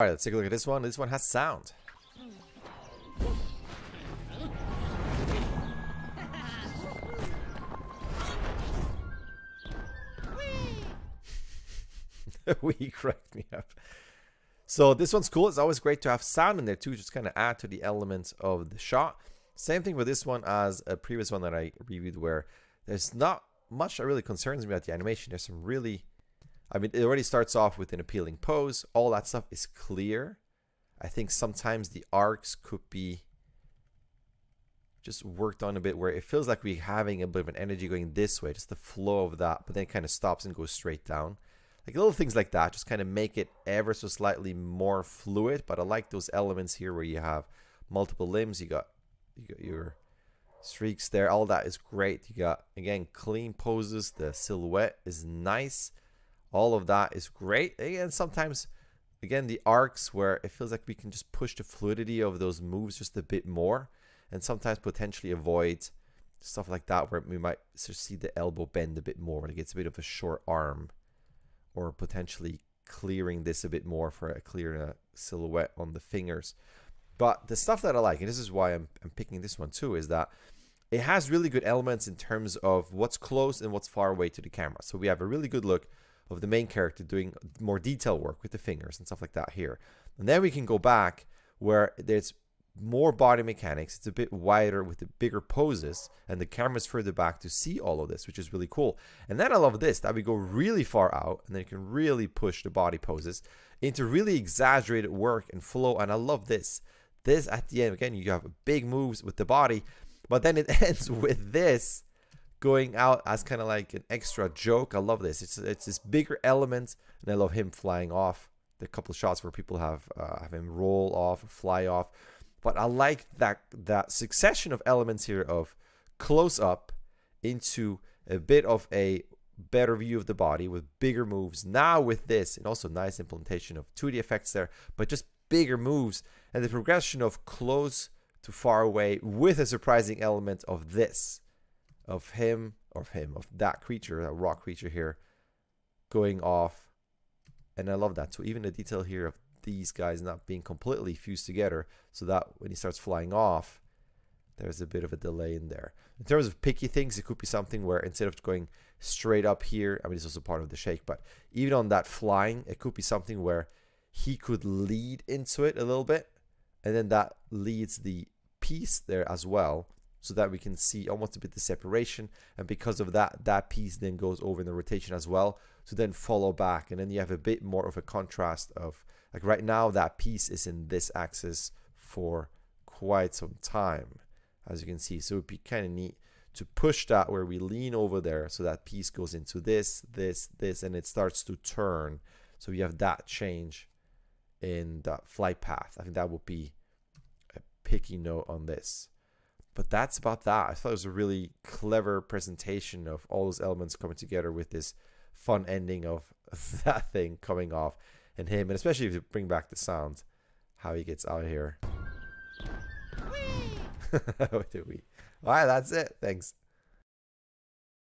Alright, let's take a look at this one. This one has sound. we cracked me up. So this one's cool. It's always great to have sound in there too, just kind of add to the elements of the shot. Same thing with this one as a previous one that I reviewed where there's not much that really concerns me about the animation. There's some really, I mean, it already starts off with an appealing pose. All that stuff is clear. I think sometimes the arcs could be just worked on a bit where it feels like we're having a bit of an energy going this way, just the flow of that, but then it kind of stops and goes straight down. Like little things like that, just kind of make it ever so slightly more fluid. But I like those elements here where you have multiple limbs. You got you got your streaks there. All that is great. You got again clean poses. The silhouette is nice. All of that is great. And sometimes again the arcs where it feels like we can just push the fluidity of those moves just a bit more, and sometimes potentially avoid stuff like that where we might see the elbow bend a bit more when it gets a bit of a short arm or potentially clearing this a bit more for a clear uh, silhouette on the fingers. But the stuff that I like, and this is why I'm, I'm picking this one too, is that it has really good elements in terms of what's close and what's far away to the camera. So we have a really good look of the main character doing more detail work with the fingers and stuff like that here. And then we can go back where there's more body mechanics. It's a bit wider with the bigger poses, and the camera's further back to see all of this, which is really cool. And then I love this that we go really far out, and then you can really push the body poses into really exaggerated work and flow. And I love this. This at the end, again, you have big moves with the body, but then it ends with this going out as kind of like an extra joke. I love this. It's it's this bigger element, and I love him flying off. The couple shots where people have uh, have him roll off, fly off but I like that that succession of elements here of close up into a bit of a better view of the body with bigger moves. Now with this, and also nice implementation of 2D effects there, but just bigger moves and the progression of close to far away with a surprising element of this, of him, of him, of that creature, that rock creature here, going off. And I love that. So even the detail here of these guys not being completely fused together so that when he starts flying off, there's a bit of a delay in there. In terms of picky things, it could be something where instead of going straight up here, I mean, this it's also part of the shake, but even on that flying, it could be something where he could lead into it a little bit, and then that leads the piece there as well, so that we can see almost a bit the separation. And because of that, that piece then goes over in the rotation as well, to then follow back, and then you have a bit more of a contrast of like right now, that piece is in this axis for quite some time, as you can see. So it'd be kind of neat to push that where we lean over there so that piece goes into this, this, this, and it starts to turn. So you have that change in the flight path. I think that would be a picky note on this. But that's about that. I thought it was a really clever presentation of all those elements coming together with this fun ending of that thing coming off and him, and especially if you bring back the sound, how he gets out of here. All right, that's it. Thanks.